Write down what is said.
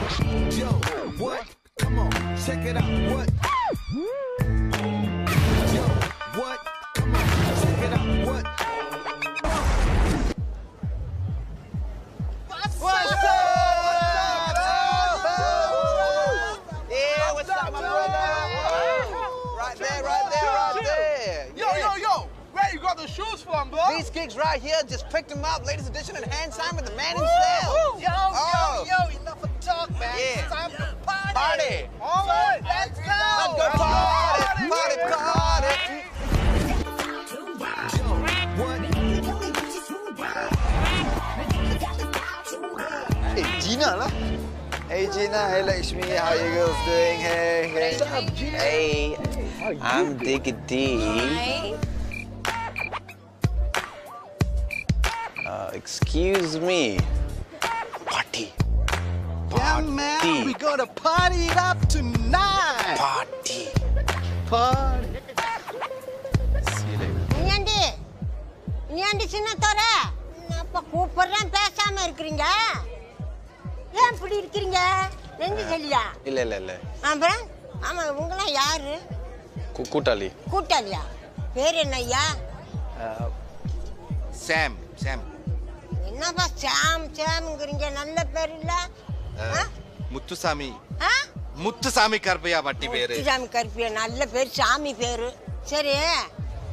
Yo, what? Come on, check it out. What? Yo, what? Come on, check it out. What? What's up? Yeah, what's up, my brother? Right there, right there, right there. Yo, yo, yo! Where you got the shoes from, bro? These kicks right here, just picked them up, latest edition, and hand signed with the man himself. Yo, Hey, Gina lah. Hey Gina, hey Lakshmi, how you girls doing? Hey, hey. What's up, Gina? Hey, I'm Diggity. Uh, excuse me. Party. Yeah, man, we gonna party it up tonight. Party. Party. ஏண்டி ஏண்டி சின்ன தோற அப்ப கூப்பிடுறேன் பேசாம இருக்கிறீங்க ஏன் இப்படி இருக்கிறீங்க? நெஞ்சு சொல்லியா இல்ல இல்ல இல்ல. அப்புறம்? ஆமா இவங்கெல்லாம் யாரு? கூட்டாளி. கூட்டாளியா? பேர் என்ன ஐயா? Sam Sam. என்னப்பா சாம் சாம்ங்கிறீங்க? நல்ல பேர் இல்ல? ஆ? முத்துசாமி. ஆ? முத்துசாமி கருப்பையா பட்டி பேரு. சாமி கருப்பியா? நல்ல பேர் சாமி பேரு. சரி.